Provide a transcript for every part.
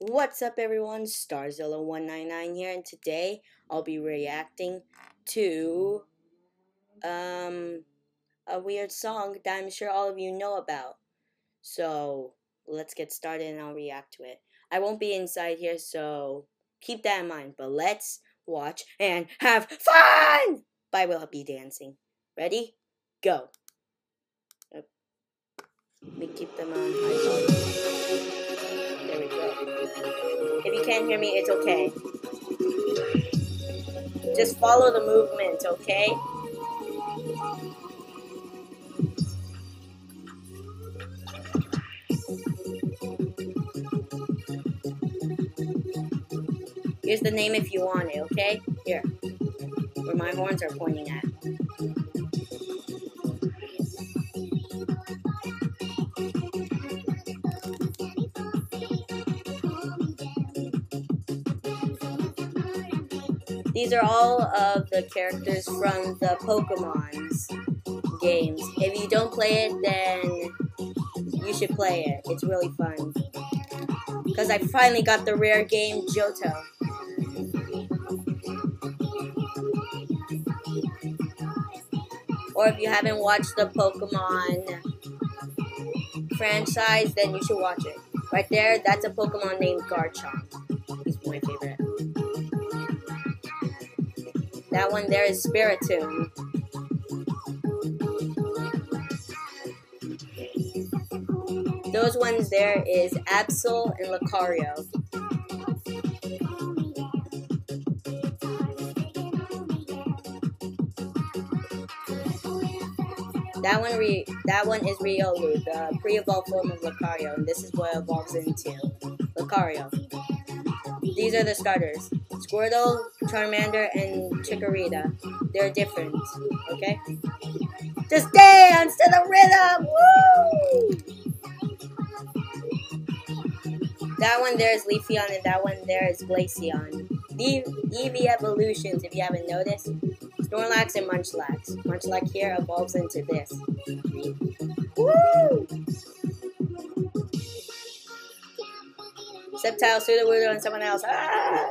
What's up, everyone? Starzilla199 here, and today I'll be reacting to um a weird song that I'm sure all of you know about. So let's get started and I'll react to it. I won't be inside here, so keep that in mind. But let's watch and have fun! By will be dancing. Ready? Go. Let me keep them on high volume. Can't hear me, it's okay. Just follow the movement, okay? Here's the name if you want it, okay? Here. Where my horns are pointing at. These are all of the characters from the Pokemon's games. If you don't play it, then you should play it. It's really fun. Because I finally got the rare game Johto. Or if you haven't watched the Pokemon franchise, then you should watch it. Right there, that's a Pokemon named Garchomp. He's my favorite. That one there is Spiritomb. Those ones there is Absol and Lucario. That one re that one is Riolu, the pre-evolved form of Lucario, and this is what evolves into Lucario. These are the starters. Squirtle, Charmander, and Chikorita. They're different, okay? Just dance to the rhythm! Woo! That one there is Leafeon, and that one there is Glaceon. The Eevee evolutions, if you haven't noticed. Snorlax and Munchlax. Munchlax here evolves into this. Woo! Sceptile, Sudowoodo, and someone else. Ah!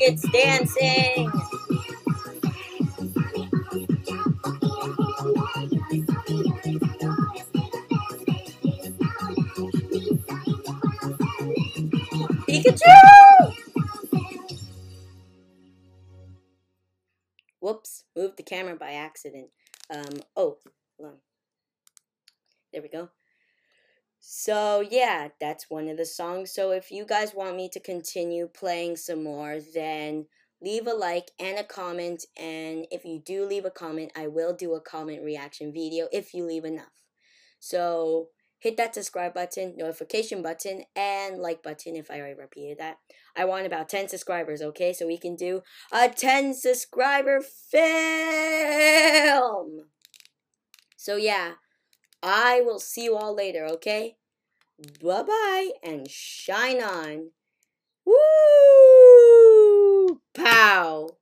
Rocket's dancing! Pikachu! Whoops, moved the camera by accident. Um, oh. There we go. So, yeah, that's one of the songs. So, if you guys want me to continue playing some more, then leave a like and a comment. And if you do leave a comment, I will do a comment reaction video if you leave enough. So, hit that subscribe button, notification button, and like button if I already repeated that. I want about 10 subscribers, okay? So we can do a 10 subscriber film. So yeah, I will see you all later, okay? Bye bye and shine on. Woo! Pow!